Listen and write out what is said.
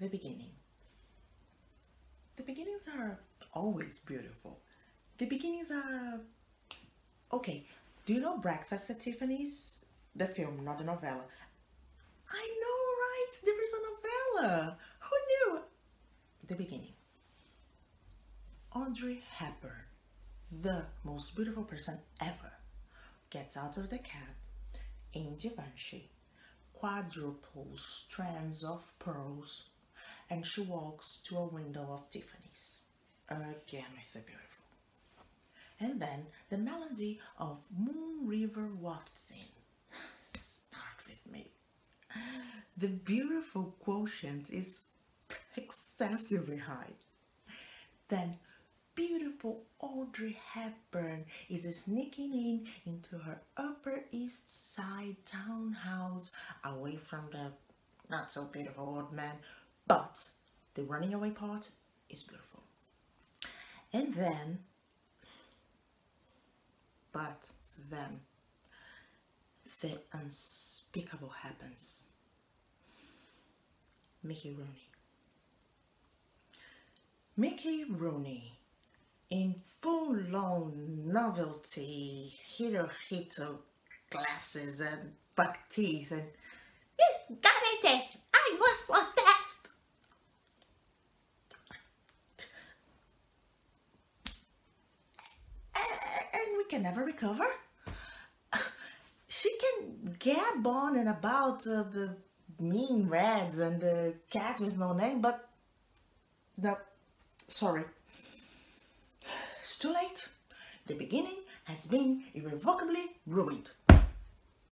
the beginning. The beginnings are always beautiful. The beginnings are okay. Do you know Breakfast at Tiffany's? The film, not the novella. I know, right? There is a novella. Who knew? The beginning. Audrey Hepburn, the most beautiful person ever, gets out of the cab in Givenchy, quadruple strands of pearls, and she walks to a window of Tiffany's. Again it's the beautiful. And then the melody of Moon River wafts in. Start with me. The beautiful quotient is excessively high. Then beautiful Audrey Hepburn is sneaking in into her Upper East Side townhouse away from the not so beautiful old man, but the running away part is beautiful. And then, but then, the unspeakable happens. Mickey Rooney. Mickey Rooney in full-on novelty Hirohito glasses and buck teeth and Yes, got it. I must want can never recover. She can gab on and about uh, the mean reds and the cat with no name, but no, sorry. It's too late. The beginning has been irrevocably ruined.